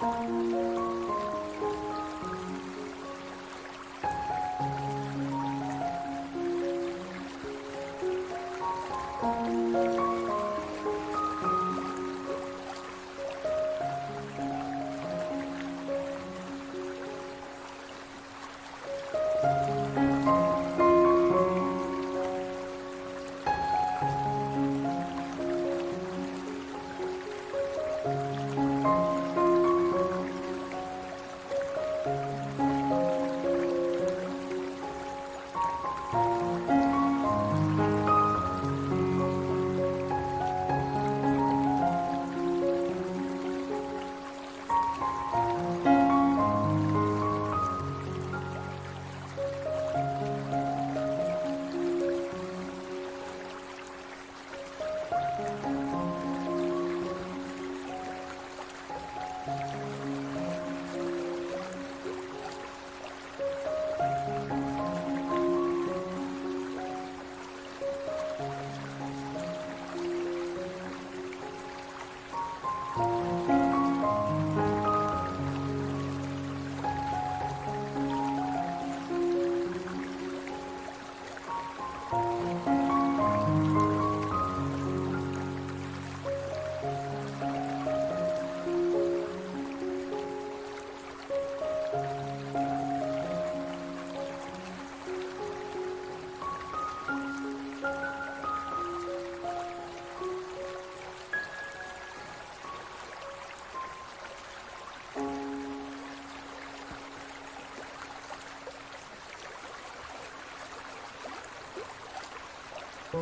Música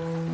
Oh.